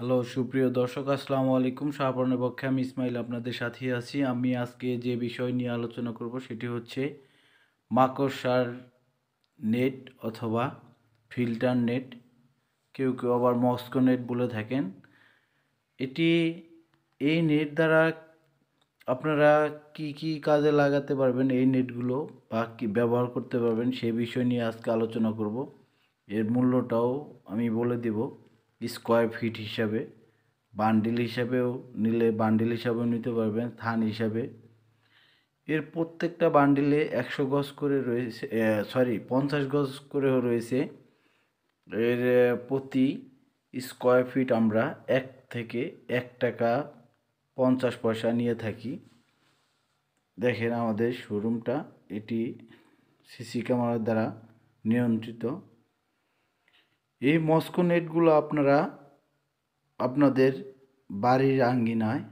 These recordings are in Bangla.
হ্যালো, সুপ্রিয় দর্শক, আসসালামু আলাইকুম। শাহপরণের পক্ষে আমি ইসমাইল আপনাদের সাথে আছি। আমি আজকে যে বিষয় নিয়ে আলোচনা করব সেটি হচ্ছে মাকড়সার নেট অথবা ফিল্টার নেট। কেউ কেউ আবার মস্কো নেট বলে থাকেন। এটি, এই নেট দ্বারা আপনারা কি কি কাজে লাগাতে পারবেন, এই নেটগুলো বা কি ব্যবহার করতে পারবেন সেই বিষয় নিয়ে আজকে আলোচনা করব। এর মূল্যটাও আমি বলে দেব। স্কোয়ার ফিট হিসাবে বান্ডিল হিসাবেও নিলে বান্ডিল হিসাবেও নিতে পারবেন থান হিসাবে। এর প্রত্যেকটা বান্ডিলে একশো গজ করে রয়েছে সরি পঞ্চাশ গজ করেও রয়েছে। এর প্রতি স্কোয়ার ফিট আমরা এক থেকে এক টাকা পঞ্চাশ পয়সা নিয়ে থাকি। দেখেন আমাদের শোরুমটা এটি সিসি ক্যামেরার দ্বারা নিয়ন্ত্রিত। এই মস্কো নেটগুলো আপনারা আপনাদের বাড়ির আঙ্গিনায়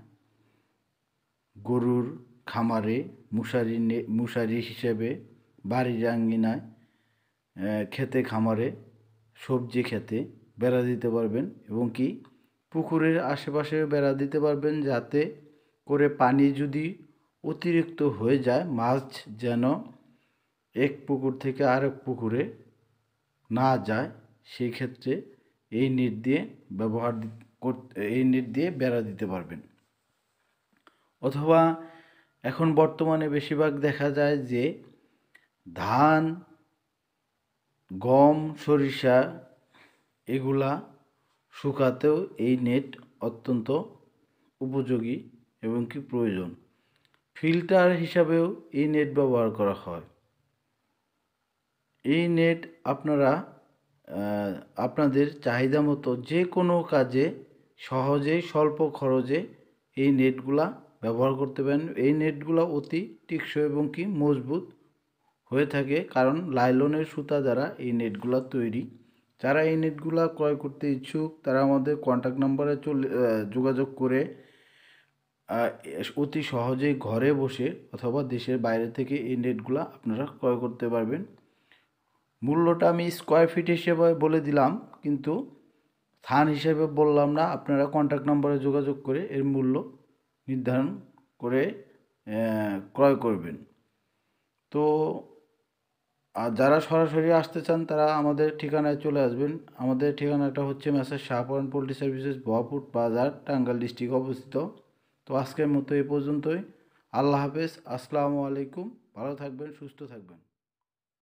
গরুর খামারে, মশারি মশারি হিসেবে বাড়ির আঙ্গিনায় খেতে খামারে, সবজি খেতে বেড়া দিতে পারবেন এবং কি পুকুরের আশেপাশে বেড়া দিতে পারবেন যাতে করে পানি যদি অতিরিক্ত হয়ে যায়, মাছ যেন এক পুকুর থেকে আরেক পুকুরে না যায়। সেই ক্ষেত্রে এই নেট দিয়ে ব্যবহার এই নেট দিয়ে বেড়া দিতে পারবেন। অথবা এখন বর্তমানে বেশিরভাগ দেখা যায় যে ধান, গম, সরিষা এগুলা শুকাতেও এই নেট অত্যন্ত উপযোগী এবং কি প্রয়োজন। ফিল্টার হিসাবেও এই নেট ব্যবহার করা হয়। এই নেট আপনারা আপনাদের চাহিদা মতো যে কোনো কাজে সহজেই স্বল্প খরচে এই নেটগুলা ব্যবহার করতে পারেন। এই নেটগুলা অতি টিকসই এবং কি মজবুত হয়ে থাকে, কারণ লাইলনের সুতা দ্বারা এই নেটগুলো তৈরি। যারা এই নেটগুলা ক্রয় করতে ইচ্ছুক, তারা আমাদের কন্ট্যাক্ট নাম্বারে চলে যোগাযোগ করে অতি সহজেই ঘরে বসে অথবা দেশের বাইরে থেকে এই নেটগুলা আপনারা ক্রয় করতে পারবেন। মূল্যটা আমি স্কোয়ার ফিট হিসেবে বলে দিলাম, কিন্তু স্থান হিসেবে বললাম না। আপনারা কন্ট্যাক্ট নম্বরে যোগাযোগ করে এর মূল্য নির্ধারণ করে ক্রয় করবেন। তো, আর যারা সরাসরি আসতে চান, তারা আমাদের ঠিকানায় চলে আসবেন। আমাদের ঠিকানাটা হচ্ছে Messrs Shahpuran poultry services Bahapur Bazar Tangail district অবস্থিত। তো আজকের মতো এই পর্যন্তই। আল্লাহ হাফেজ, আসসালামু আলাইকুম। ভালো থাকবেন, সুস্থ থাকবেন।